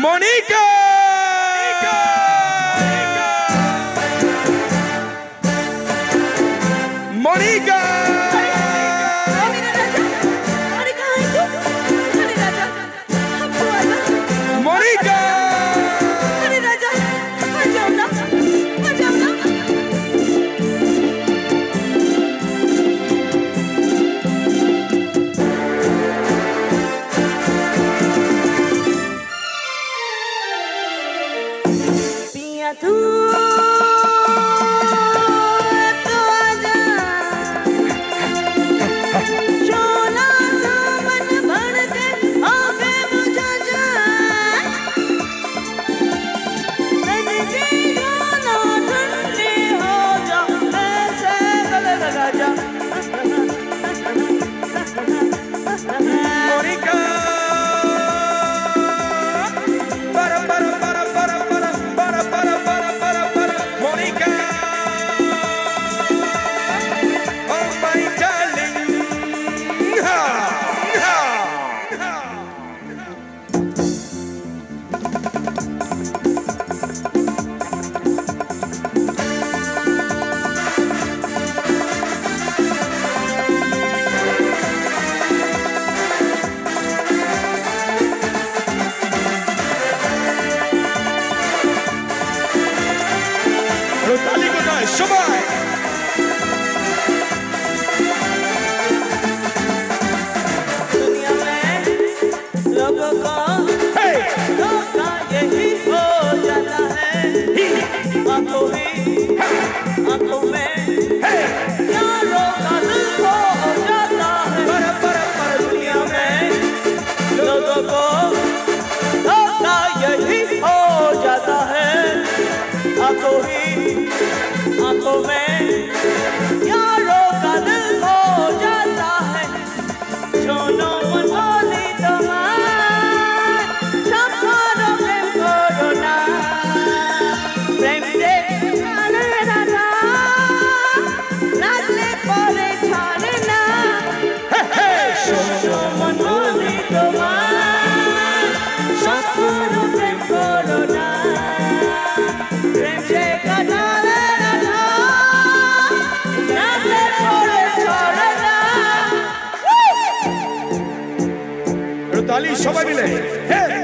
Monica! criatura. তালি সবাই মিলে। হ্যাঁ।